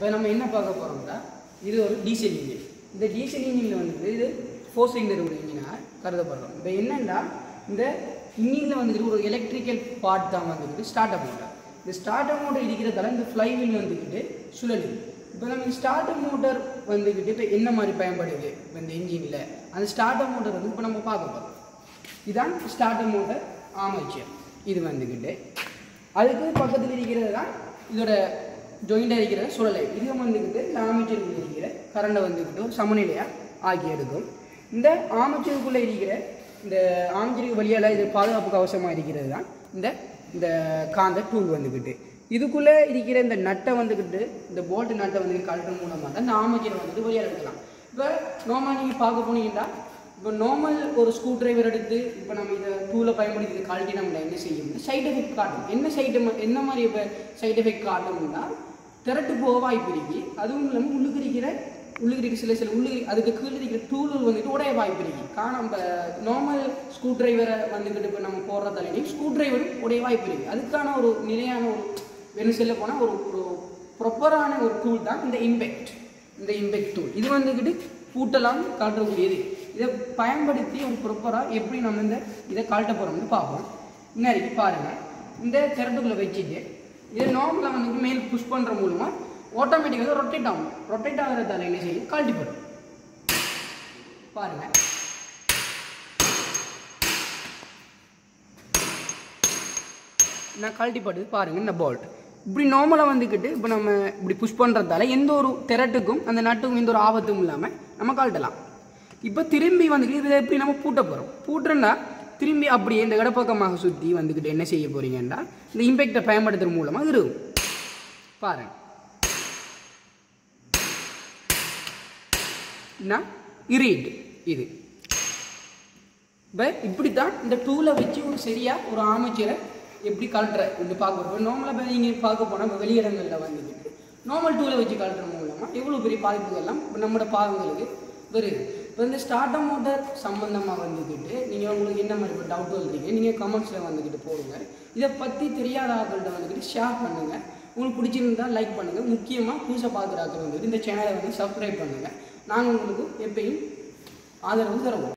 இப்போ நம்ம என்ன பார்க்க போகிறோம்னா இது ஒரு டீசல் இன்ஜின் இந்த டீசல் இன்ஜினில் வந்து இது ஃபோர் சிலிண்டர் ஒரு இன்ஜினாக கருதப்படுறோம். இப்போ என்னென்னா இந்த இன்ஜினில் வந்துட்டு ஒரு எலக்ட்ரிக்கல் பார்ட் தான் வந்துக்கிட்டு ஸ்டார்ட் அப் மோட்டர் இந்த ஸ்டார்ட் அப் மோட்டர் இருக்கிறதால இந்த ஃப்ளைவில் வந்துக்கிட்டு சுழலி இப்போ நம்ம ஸ்டார்ட் அப் மோட்டர் வந்துக்கிட்டு இப்போ என்ன மாதிரி பயன்படுது? இப்போ இந்த இன்ஜினில் அந்த ஸ்டார்ட் அப் மோட்டர் வந்து இப்போ நம்ம பார்க்க போகிறோம் இதுதான் ஸ்டார்ட் அப் மோட்டர் ஆமைச்சர் இது வந்துக்கிட்டு அதுக்கு பக்கத்தில் இருக்கிறது தான் இதோட ஜாயிண்டாக இருக்கிற சுழலை. இது வந்துக்கிட்டு இந்த ஆமைச்சருக்குள்ள இருக்கிற கரண்டை வந்துக்கிட்டும் சமநிலையாக ஆக்கி எடுக்கும் இந்த ஆமைச்சருக்குள்ளே இருக்கிற இந்த ஆமைச்சருக்கு வழியால் இது பாதுகாப்பு கவசமாக இருக்கிறது தான் இந்த இந்த காந்த டூல் வந்துக்கிட்டு. இதுக்குள்ளே இருக்கிற இந்த நட்டை வந்துக்கிட்டு இந்த போல்ட் நட்டை வந்து கழட்டு மூலமாக தான் இந்த ஆமைச்சரை வந்துட்டு வழியாக எடுக்கலாம். இப்போ நோமா நீங்கள் பார்க்க போனீங்கன்னா இப்போ நார்மல் ஒரு ஸ்க்ரூ டிரைவர் எடுத்து இப்போ நம்ம இதை டூவில் பயன்படுத்தி கால்ட்டி கழட்டி நம்ம என்ன செய்யணும் சைட் எஃபெக்ட் காட்டும். என்ன சைடு என்ன மாதிரி இப்போ சைட் எஃபெக்ட் காட்டணும்னா திரட்டு போக வாய்ப்பு இருக்கு. அதுவும் இல்லாமல் உள்ளுக்கு இருக்கிற உள்ளுக்கு இருக்கிற சில சில உள்ளுக்கு அதுக்கு கீழே இருக்கிற டூல்கள் வந்துட்டு உடைய வாய்ப்பு இருக்கு. காரணம் நம்ம நார்மல் ஸ்க்ரூ டிரைவரை வந்துக்கிட்டு இப்போ நம்ம போடுறதாலே ஸ்க்ரூ டிரைவரும் உடைய வாய்ப்பு இருக்கு. அதுக்கான ஒரு நிலையான ஒரு என்ன சொல்ல போனால் ஒரு ஒரு ப்ராப்பரான ஒரு டூல் தான் இந்த இம்பெக்ட் இந்த இம்பெக்ட் டூல் இது வந்துக்கிட்டு பூட்டெல்லாம் காட்டக்கூடியது. இதை பயன்படுத்தி ஒரு ப்ரொப்பராக எப்படி நம்ம இந்த இதை கழட்ட போகிறோம்னு பார்ப்போம். இன்னைக்கு பாருங்கள் இந்த திரட்டுக்குள்ளே வச்சுட்டு இதை நார்மலாக வந்து மேல் புஷ் பண்ணுற மூலமாக ஆட்டோமேட்டிக்காக ரொட்டேட் ஆகும். ரொட்டேட் ஆகிறதால என்ன செய்யும்? கழட்டி போடும். பாருங்கள் நான் கழட்டி போட்டது பாருங்கள் இந்த போல்ட் இப்படி நார்மலாக வந்துக்கிட்டு இப்போ நம்ம இப்படி புஷ் பண்ணுறதால எந்த ஒரு திரட்டுக்கும் அந்த நட்டுக்கும் எந்த ஒரு ஆபத்தும் இல்லாமல் நம்ம கழட்டலாம். இப்போ திரும்பி வந்துக்கிட்டு இதை எப்படி நம்ம பூட்ட போகிறோம் பூட்டுறேன்னா திரும்பி அப்படியே இந்த இடப்பக்கமாக சுற்றி வந்துக்கிட்டு என்ன செய்ய போகிறீங்கன்னா இந்த இம்பேக்டை பயன்படுத்துகிற மூலமாக இருக்கும் பாருங்க. இரீட் இது. இப்போ இப்படி தான் இந்த டூலை வச்சு ஒரு சரியாக ஒரு ஆமைச்சரை எப்படி கழட்டுற? இப்படி பார்க்க போகிறோம் நார்மலாக நீங்கள் பார்க்க போனால் வெளியிடங்களில் வந்துக்கிட்டு நார்மல் டூலை வச்சு கழட்டுற மூலமாக எவ்வளோ பெரிய பாதிப்புகள்லாம் இப்போ நம்மளோட பாகங்களுக்கு புரியுது இப்போ இந்த ஸ்டார்ட் மோட்டர் சம்மந்தமாக வந்துக்கிட்டு நீங்கள் உங்களுக்கு என்ன மாதிரி இப்போ டவுட் வந்துருக்கீங்க நீங்கள் கமெண்ட்ஸில் வந்துக்கிட்டு போடுங்க. இதை பற்றி தெரியாத ஆக்கள்கிட்ட வந்துக்கிட்டு ஷேர் பண்ணுங்கள் உங்களுக்கு பிடிச்சிருந்தால் லைக் பண்ணுங்கள் முக்கியமாக புதுசாக பார்க்குற ஆக்கள் வந்துட்டு இந்த சேனலை வந்து சப்ஸ்கிரைப் பண்ணுங்கள் நாங்கள் உங்களுக்கு எப்பயும் ஆதரவு தருவோம்.